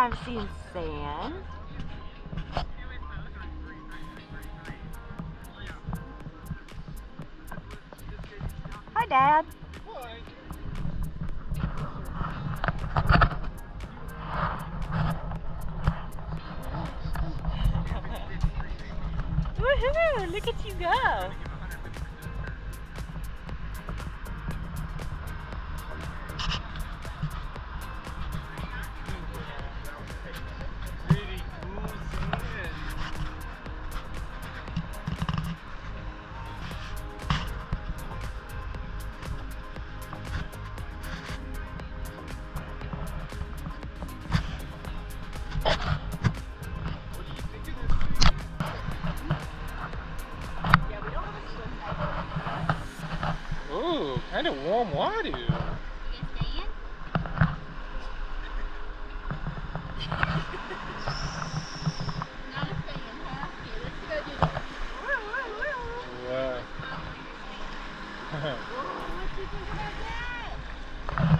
time seeing sand. Hi, Dad. Woohoo! Look at you go. Kind of warm water. You got a fan? Not a fan, huh? Yeah, let's go do it. Wow. Here,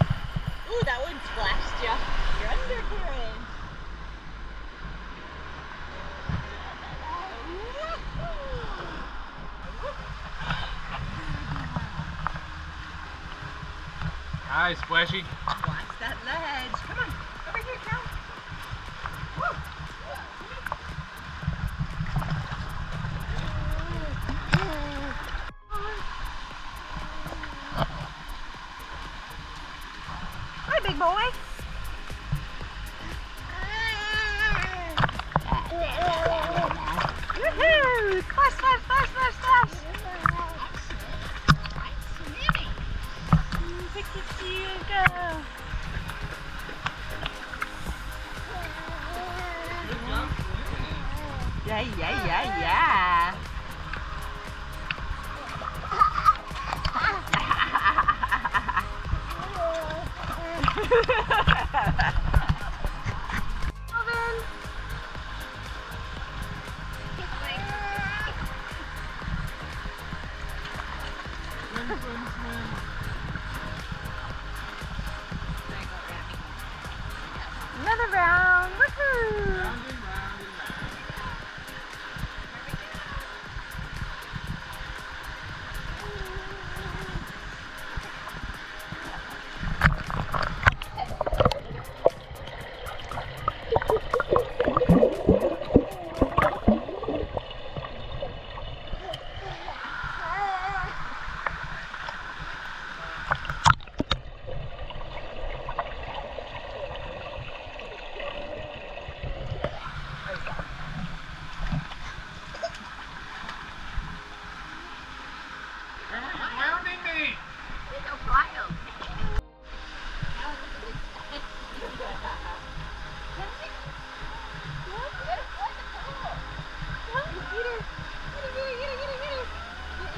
Ooh, that one splashed you. You're undercurrent. Hi, Splashy. Watch that ledge.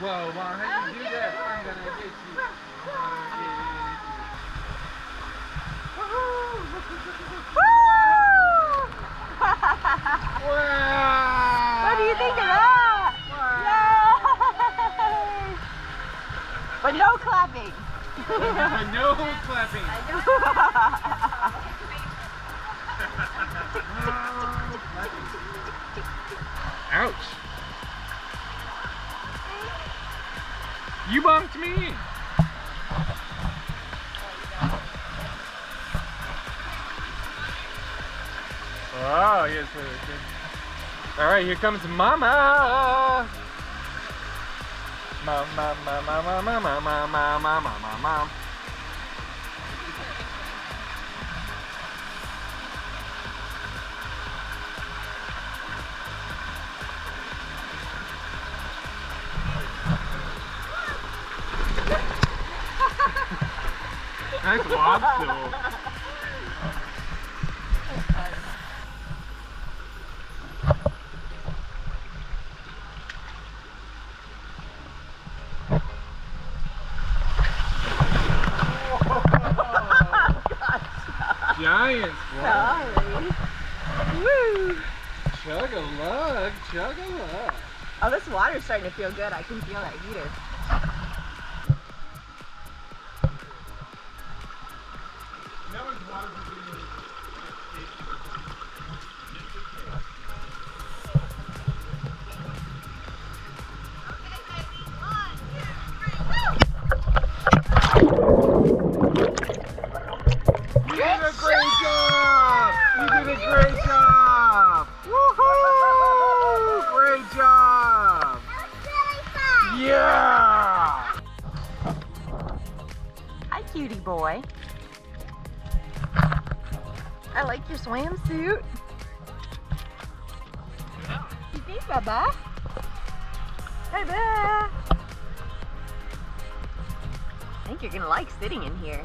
Whoa, Mom, how you do that? I'm gonna get you. I'm gonna Woo! Wow! What do you think of that? Yay! But no clapping. no clapping. Ouch. You bumped me. Oh, yes, sir. All right, here comes Mama. Mama, mama, mama, mama, mama, mama, mama, Nice lobster. Giant squad. Sorry. Woo! Chug a lug, chug a lug. Oh, this water's starting to feel good. I can feel that heater. I like your swimsuit. Think, Baba? Baba! I think you're gonna like sitting in here.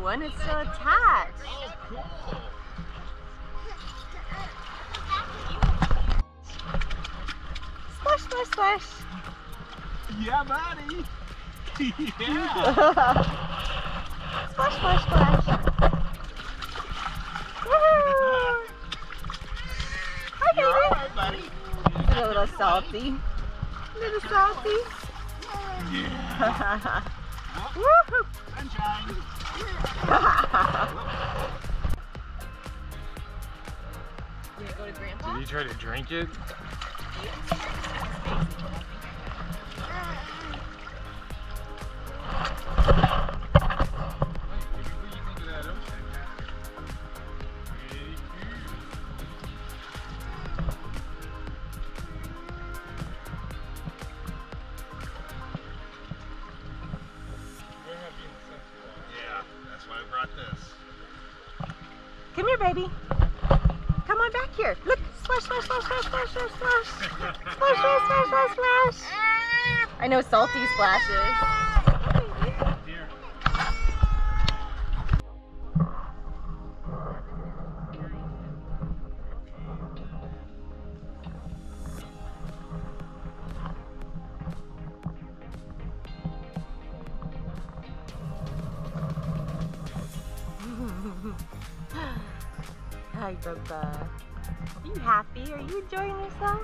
one. It's still attached. Splash, splash, splash. Yeah, buddy! yeah! splash, splash, splash. Woohoo! Hi, baby. Alright, buddy! A little salty. A little salty. Yeah! Woohoo! Sunshine! You gonna go to Grandpa? Did he try to drink it? Come here, baby. Come on back here. Look, splash, splash, splash, splash, splash, splash, splash. Splash, splash, splash, splash. I know salty splashes. Hi, Bubba. Are you happy? Are you enjoying yourself?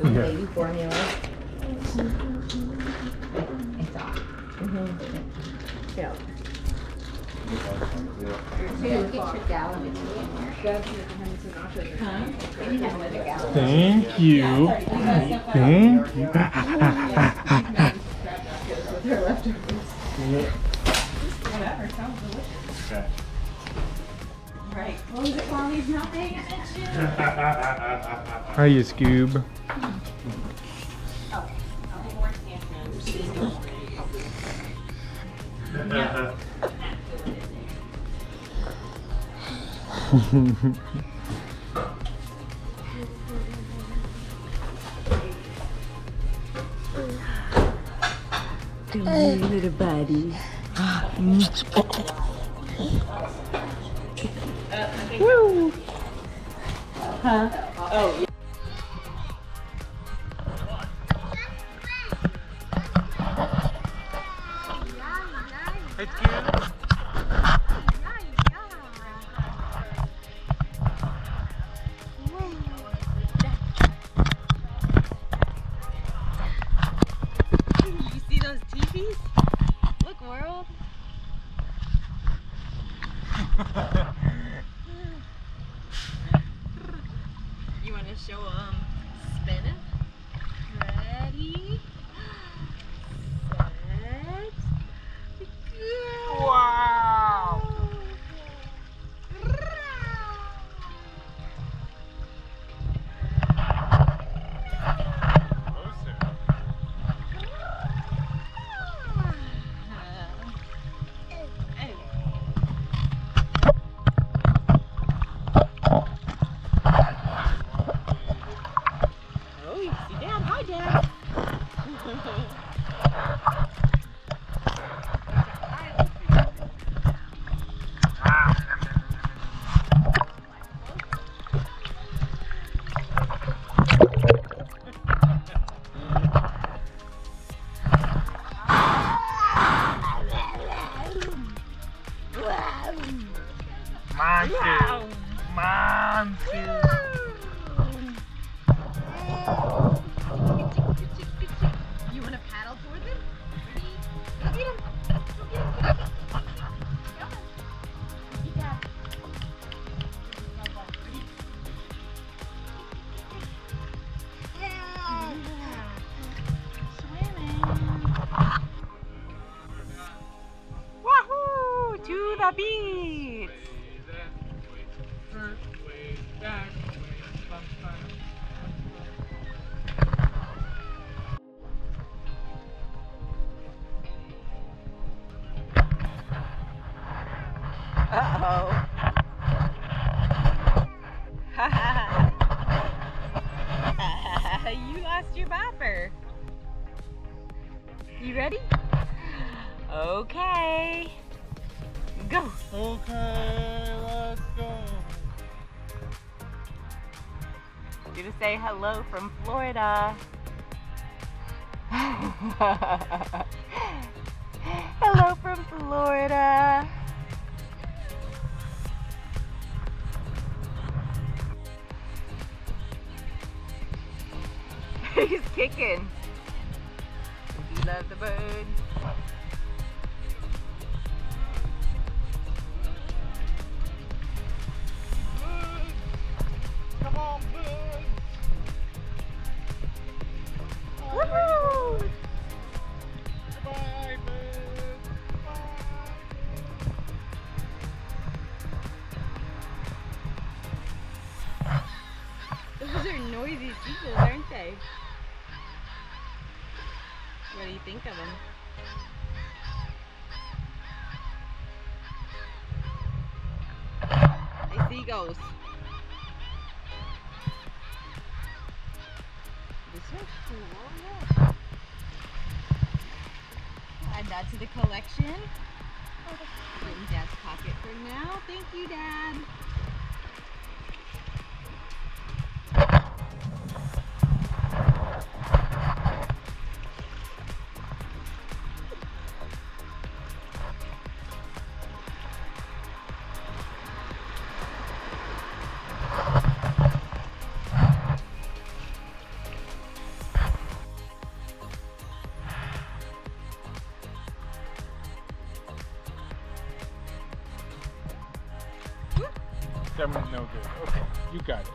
When you did some Yeah. baby formula? It's off. Mm-hmm. Yeah. Yeah, get your gallon of tea in there. Huh? You have another gallon. Thank you. Thank you. They're leftovers. Whatever, sounds delicious. Okay. Right. What was it called? He's not paying attention. Hiya, Scoob. Come here, little buddy. Ah, Hey, You ready? Okay. Go. Okay, let's go. You to say hello from Florida. hello from Florida. He's kicking. The birds. Seagulls. This cool. Add that to the collection. In Dad's pocket for now. Thank you, Dad. That